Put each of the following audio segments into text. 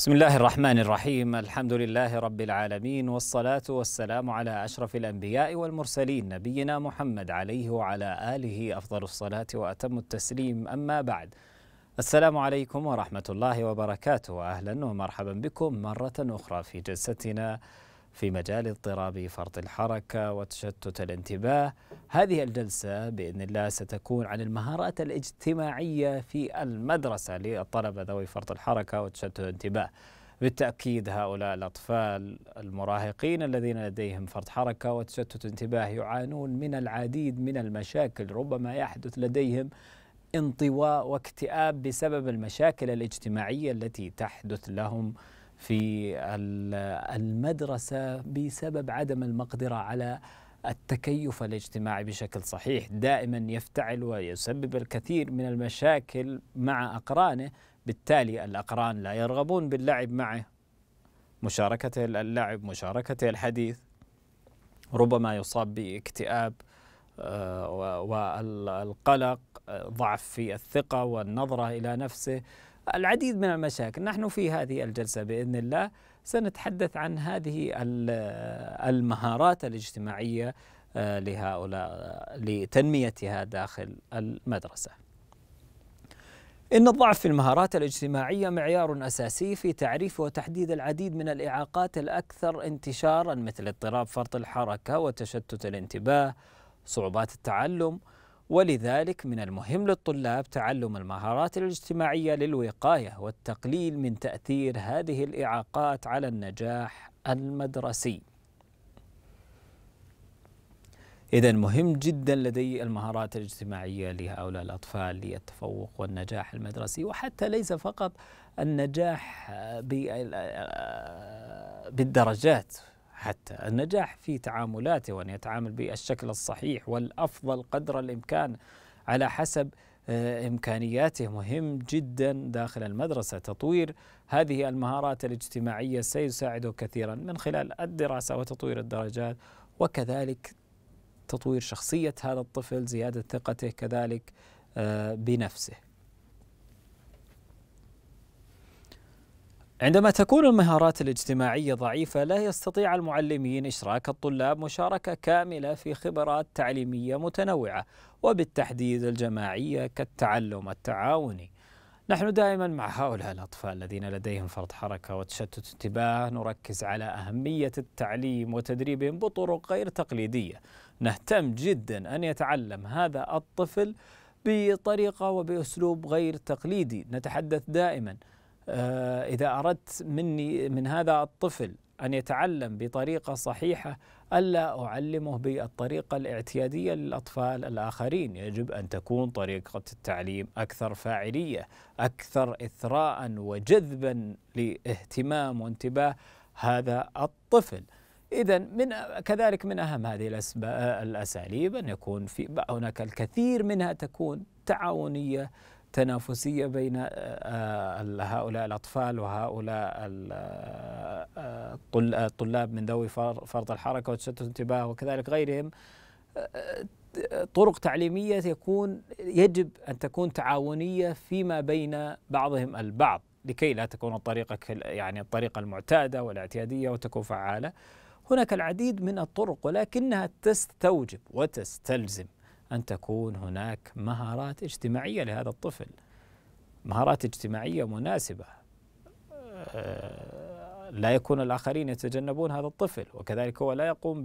بسم الله الرحمن الرحيم. الحمد لله رب العالمين والصلاة والسلام على أشرف الأنبياء والمرسلين نبينا محمد عليه وعلى آله أفضل الصلاة وأتم التسليم. أما بعد السلام عليكم ورحمة الله وبركاته. أهلا ومرحبا بكم مرة أخرى في جلستنا. في مجال اضطراب فرط الحركة وتشتت الانتباه. هذه الجلسة بإذن الله ستكون عن المهارات الاجتماعية في المدرسة للطلبة ذوي فرط الحركة وتشتت الانتباه. بالتأكيد هؤلاء الأطفال المراهقين الذين لديهم فرط حركة وتشتت انتباه يعانون من العديد من المشاكل ربما يحدث لديهم انطواء واكتئاب بسبب المشاكل الاجتماعية التي تحدث لهم. في المدرسة بسبب عدم المقدرة على التكيف الاجتماعي بشكل صحيح. دائما يفتعل ويسبب الكثير من المشاكل مع أقرانه. بالتالي الأقران لا يرغبون باللعب معه. مشاركة اللعب مشاركة الحديث ربما يصاب باكتئاب آه، والقلق ضعف في الثقة والنظرة إلى نفسه. العديد من المشاكل. نحن في هذه الجلسة بإذن الله سنتحدث عن هذه المهارات الاجتماعية آه، لهؤلاء لتنميتها داخل المدرسة. إن الضعف في المهارات الاجتماعية معيار أساسي في تعريف وتحديد العديد من الإعاقات الأكثر انتشارا مثل اضطراب فرط الحركة وتشتت الانتباه صعوبات التعلم ولذلك من المهم للطلاب تعلم المهارات الاجتماعية للوقاية والتقليل من تأثير هذه الإعاقات على النجاح المدرسي. إذا مهم جدا لدي المهارات الاجتماعية لهؤلاء الأطفال للتفوق والنجاح المدرسي وحتى ليس فقط النجاح بالدرجات حتى النجاح في تعاملاته وأن يتعامل بالشكل الصحيح والأفضل قدر الإمكان على حسب آه، إمكانياته. مهم جدا داخل المدرسة تطوير هذه المهارات الاجتماعية سيساعده كثيرا من خلال الدراسة وتطوير الدرجات وكذلك تطوير شخصية هذا الطفل زيادة ثقته كذلك آه، بنفسه. عندما تكون المهارات الاجتماعية ضعيفة لا يستطيع المعلمين إشراك الطلاب مشاركة كاملة في خبرات تعليمية متنوعة وبالتحديد الجماعية كالتعلم التعاوني. نحن دائما مع هؤلاء الأطفال الذين لديهم فرط حركة وتشتت انتباه نركز على أهمية التعليم وتدريبهم بطرق غير تقليدية. نهتم جدا أن يتعلم هذا الطفل بطريقة وبأسلوب غير تقليدي، نتحدث دائما إذا أردت مني من هذا الطفل أن يتعلم بطريقة صحيحة ألا أعلمه بالطريقة الاعتيادية للأطفال الآخرين. يجب أن تكون طريقة التعليم أكثر فاعلية أكثر إثراء وجذبا لاهتمام وانتباه هذا الطفل. إذا من كذلك من أهم هذه الأساليب أن يكون في هناك الكثير منها تكون تعاونية تنافسية بين آه، آه، هؤلاء الأطفال وهؤلاء آه، الطلاب من ذوي فرط الحركة وتشتت الانتباه وكذلك غيرهم. طرق تعليمية يكون يجب أن تكون تعاونية فيما بين بعضهم البعض لكي لا تكون الطريقة يعني الطريقة المعتادة والاعتيادية وتكون فعالة. هناك العديد من الطرق ولكنها تستوجب وتستلزم. أن تكون هناك مهارات اجتماعية لهذا الطفل. مهارات اجتماعية مناسبة. آه، لا يكون الآخرين يتجنبون هذا الطفل وكذلك هو لا يقوم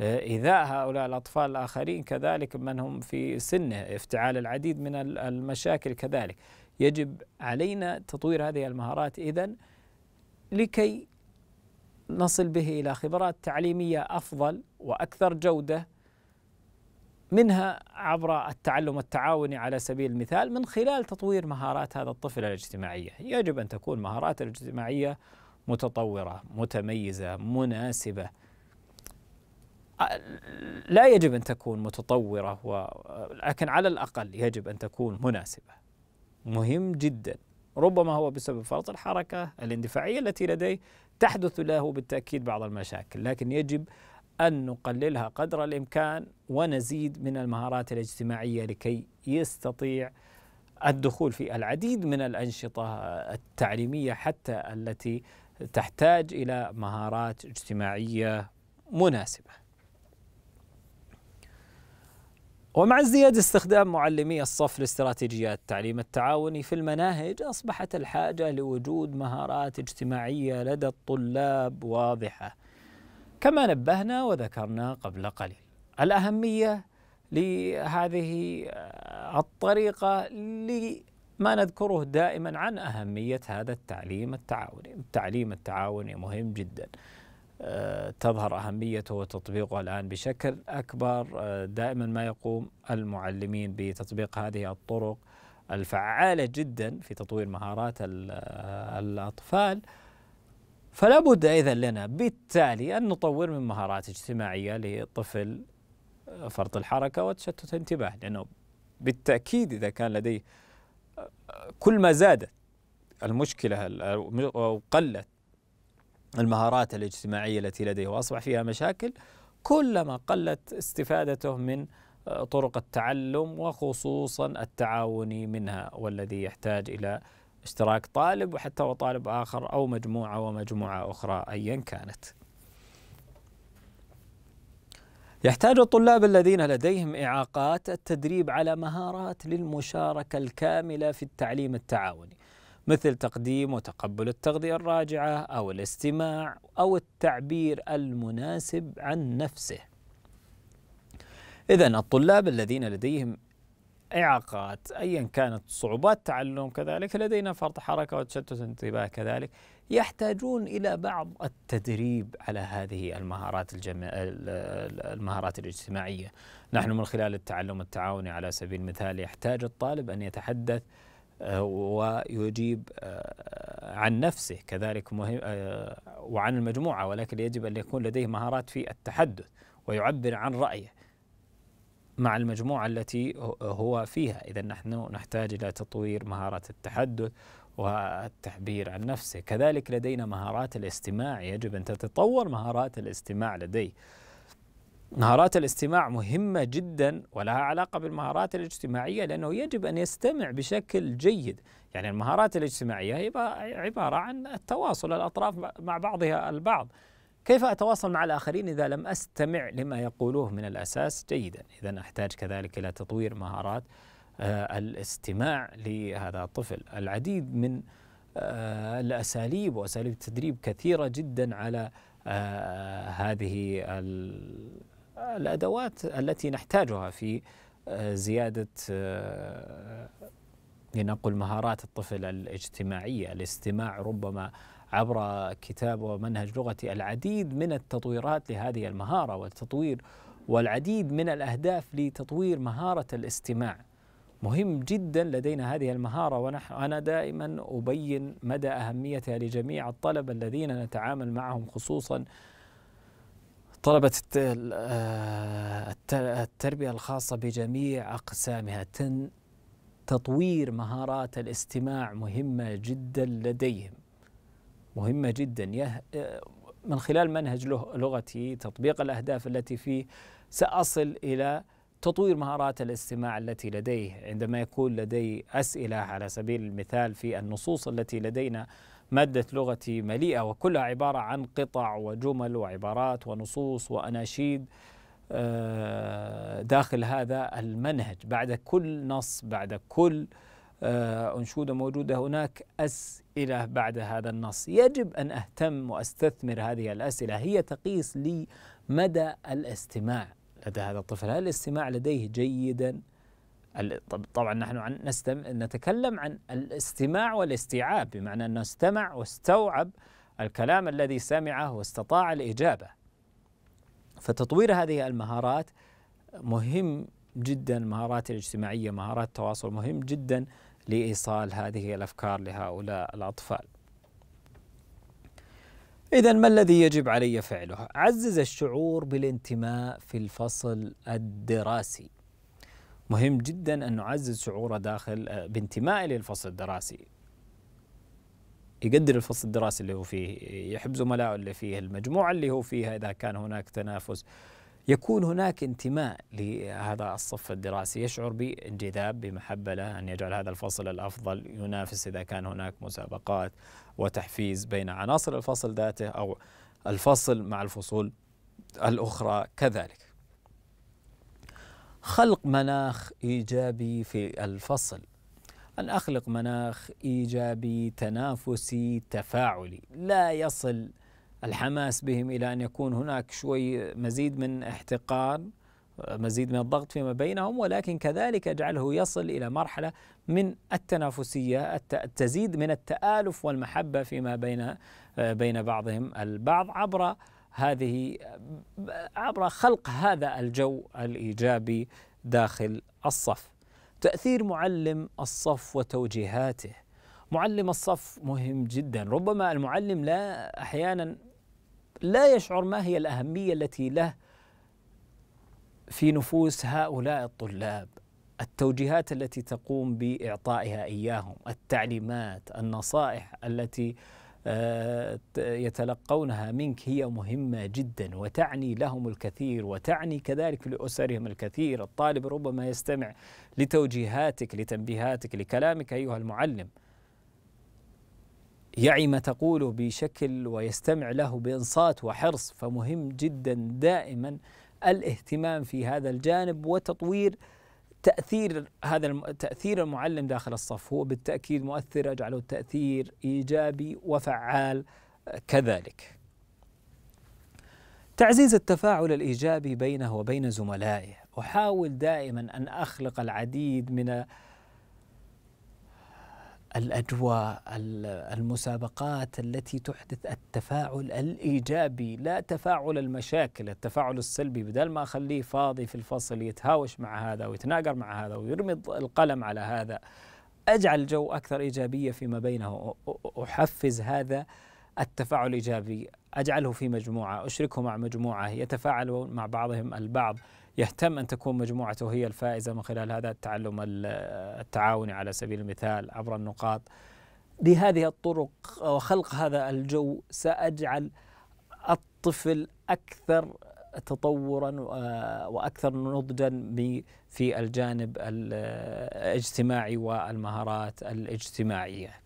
بإيذاء هؤلاء الأطفال الآخرين كذلك من هم في سنه افتعال العديد من المشاكل كذلك. يجب علينا تطوير هذه المهارات إذن لكي نصل به إلى خبرات تعليمية أفضل وأكثر جودة منها عبر التعلم التعاوني على سبيل المثال من خلال تطوير مهارات هذا الطفل الاجتماعية، يجب أن تكون مهاراته الاجتماعية متطورة، متميزة، مناسبة. لا يجب أن تكون متطورة ولكن على الأقل يجب أن تكون مناسبة. مهم جدا ربما هو بسبب فرط الحركة الاندفاعية التي لديه تحدث له بالتأكيد بعض المشاكل، لكن يجب أن نقللها قدر الإمكان ونزيد من المهارات الاجتماعية لكي يستطيع الدخول في العديد من الأنشطة التعليمية حتى التي تحتاج إلى مهارات اجتماعية مناسبة. ومع ازدياد استخدام معلمي الصف لاستراتيجيات التعليم التعاوني في المناهج أصبحت الحاجة لوجود مهارات اجتماعية لدى الطلاب واضحة. كما نبهنا وذكرنا قبل قليل. الأهمية لهذه الطريقة لما نذكره دائما عن أهمية هذا التعليم التعاوني. التعليم التعاوني مهم جدا. آه، تظهر أهميته وتطبيقه الآن بشكل أكبر. آه، دائما ما يقوم المعلمين بتطبيق هذه الطرق الفعالة جدا في تطوير مهارات آه، الأطفال. فلا بد إذا لنا بالتالي أن نطور من مهارات اجتماعية لطفل فرط الحركة وتشتت الانتباه لأنه بالتأكيد إذا كان لديه كل ما زادت المشكلة أو قلت المهارات الاجتماعية التي لديه وأصبح فيها مشاكل كلما قلت استفادته من آه، طرق التعلم وخصوصا التعاوني منها والذي يحتاج إلى اشتراك طالب وحتى وطالب آخر أو مجموعة ومجموعة أخرى أيا كانت يحتاج الطلاب الذين لديهم إعاقات التدريب على مهارات للمشاركة الكاملة في التعليم التعاوني مثل تقديم وتقبل التغذية الراجعة أو الاستماع أو التعبير المناسب عن نفسه. إذا الطلاب الذين لديهم إعاقات أيا كانت صعوبات تعلم كذلك لدينا فرط حركة وتشتت انتباه كذلك يحتاجون إلى بعض التدريب على هذه المهارات الجم... المهارات الاجتماعية. نحن من خلال التعلم التعاوني على سبيل المثال يحتاج الطالب أن يتحدث آه، ويجيب آه، عن نفسه كذلك مهم آه، وعن المجموعة ولكن يجب أن يكون لديه مهارات في التحدث ويعبر عن رأيه. مع المجموعة التي هو فيها. إذا نحن نحتاج إلى تطوير مهارة التحدث والتعبير عن نفسه. كذلك لدينا مهارات الاستماع. يجب أن تتطور مهارات الاستماع لديه مهارات الاستماع مهمة جدا ولها علاقة بالمهارات الاجتماعية لأنه يجب أن يستمع بشكل جيد. يعني المهارات الاجتماعية هي عبارة عن التواصل الأطراف مع بعضها البعض. كيف أتواصل مع الآخرين إذا لم أستمع لما يقولوه من الأساس جيدا؟ إذا أحتاج كذلك إلى تطوير مهارات آه، الاستماع لهذا الطفل العديد من آه، الأساليب وأساليب التدريب كثيرة جدا على آه، هذه الأدوات التي نحتاجها في آه، لنقل مهارات الطفل الاجتماعية. الاستماع ربما عبر كتاب ومنهج لغتي العديد من التطويرات لهذه المهارة والتطوير والعديد من الأهداف لتطوير مهارة الاستماع. مهم جدا لدينا هذه المهارة ونحن أنا دائما أبين مدى أهميتها لجميع الطلبة الذين نتعامل معهم خصوصا طلبة آه، التربية الخاصة بجميع أقسامها. تطوير مهارات الاستماع مهمة جدا لديهم. مهمة جدا. من خلال منهج لغتي تطبيق الأهداف التي فيه سأصل إلى تطوير مهارات الاستماع التي لديه. عندما يكون لدي أسئلة على سبيل المثال في النصوص التي لدينا مادة لغتي مليئة وكلها عبارة عن قطع وجمل وعبارات ونصوص وأناشيد آه، داخل هذا المنهج. بعد كل نص بعد كل أنشودة موجودة هناك. أسئلة بعد هذا النص. يجب أن أهتم وأستثمر هذه الأسئلة. هي تقيس لي مدى الاستماع لدى هذا الطفل. هل الاستماع لديه جيدا؟ طبعا نحن عن نستم... نتكلم عن الاستماع والاستيعاب بمعنى أنه استمع واستوعب الكلام الذي سمعه واستطاع الإجابة. فتطوير هذه المهارات مهم جدا. المهارات الاجتماعية مهارات التواصل مهم جدا. لإيصال هذه الأفكار لهؤلاء الأطفال. إذا ما الذي يجب علي فعله؟ عزز الشعور بالانتماء في الفصل الدراسي. مهم جدا أن نعزز شعوره داخل آه، بانتمائه للفصل الدراسي. يقدر الفصل الدراسي اللي هو فيه يحب زملائه اللي فيه المجموعة اللي هو فيها إذا كان هناك تنافس. يكون هناك انتماء لهذا الصف الدراسي يشعر بانجذاب بمحبة له أن يجعل هذا الفصل الأفضل ينافس إذا كان هناك مسابقات وتحفيز بين عناصر الفصل ذاته أو الفصل مع الفصول الأخرى كذلك. خلق مناخ إيجابي في الفصل. أن أخلق مناخ إيجابي تنافسي تفاعلي لا يصل الحماس بهم إلى أن يكون هناك شوي مزيد من احتقار مزيد من الضغط فيما بينهم ولكن كذلك اجعله يصل إلى مرحلة من التنافسية تزيد من التآلف والمحبة فيما بين بين بعضهم البعض عبر هذه عبر خلق هذا الجو الإيجابي داخل الصف. تأثير معلم الصف وتوجيهاته. معلم الصف مهم جدا، ربما المعلم لا أحيانا لا يشعر ما هي الأهمية التي له في نفوس هؤلاء الطلاب. التوجيهات التي تقوم بإعطائها إياهم التعليمات النصائح التي آه، يتلقونها منك هي مهمة جدا وتعني لهم الكثير وتعني كذلك لأسرهم الكثير. الطالب ربما يستمع لتوجيهاتك لتنبيهاتك لكلامك أيها المعلم. يعي ما تقوله بشكل ويستمع له بإنصات وحرص فمهم جدا دائما الاهتمام في هذا الجانب وتطوير تأثير هذا تأثير المعلم داخل الصف هو بالتأكيد مؤثر أجعله تأثير إيجابي وفعال كذلك. تعزيز التفاعل الإيجابي بينه وبين زملائه، أحاول دائما أن أخلق العديد من الأجواء المسابقات التي تحدث التفاعل الإيجابي لا تفاعل المشاكل التفاعل السلبي. بدل ما أخليه فاضي في الفصل يتهاوش مع هذا ويتناقر مع هذا ويرمي القلم على هذا أجعل الجو أكثر إيجابية فيما بينه. أحفز هذا التفاعل الإيجابي. أجعله في مجموعة أشركه مع مجموعة يتفاعلون مع بعضهم البعض. يهتم أن تكون مجموعته هي الفائزة من خلال هذا التعلم التعاوني على سبيل المثال عبر النقاط بهذه الطرق وخلق هذا الجو سأجعل الطفل أكثر تطورا وأكثر نضجا في الجانب الاجتماعي والمهارات الاجتماعية.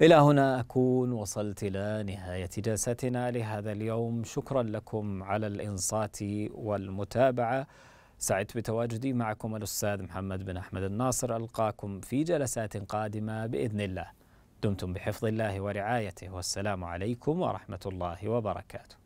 إلى هنا أكون وصلت إلى نهاية جلستنا لهذا اليوم. شكرا لكم على الإنصات والمتابعة. سعدت بتواجدي معكم الأستاذ محمد بن أحمد الناصر. ألقاكم في جلسات قادمة بإذن الله. دمتم بحفظ الله ورعايته. والسلام عليكم ورحمة الله وبركاته.